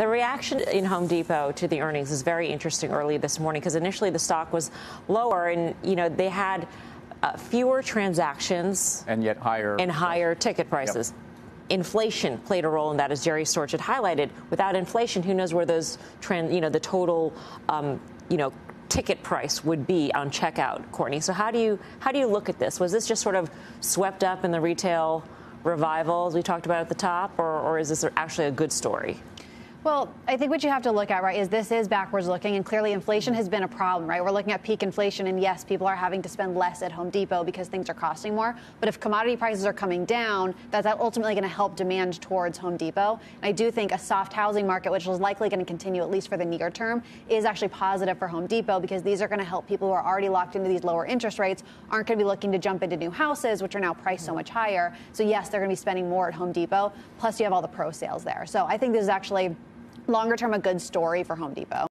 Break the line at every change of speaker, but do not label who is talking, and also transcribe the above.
The reaction in Home Depot to the earnings is very interesting early this morning because initially the stock was lower and, you know, they had uh, fewer transactions
and yet higher
and higher ticket prices. Yep. Inflation played a role in that, as Jerry Storch had highlighted. Without inflation, who knows where those trend, you know, the total, um, you know, ticket price would be on checkout, Courtney. So how do you how do you look at this? Was this just sort of swept up in the retail revival as we talked about at the top, or, or is this actually a good story?
Well, I think what you have to look at, right, is this is backwards looking, and clearly inflation has been a problem, right? We're looking at peak inflation, and yes, people are having to spend less at Home Depot because things are costing more. But if commodity prices are coming down, that's ultimately going to help demand towards Home Depot. And I do think a soft housing market, which is likely going to continue at least for the near term, is actually positive for Home Depot because these are going to help people who are already locked into these lower interest rates aren't going to be looking to jump into new houses, which are now priced so much higher. So yes, they're going to be spending more at Home Depot. Plus, you have all the pro sales there. So I think this is actually longer term a good story for Home Depot.